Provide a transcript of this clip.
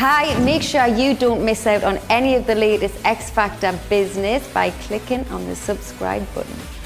Hi, make sure you don't miss out on any of the latest X Factor business by clicking on the subscribe button.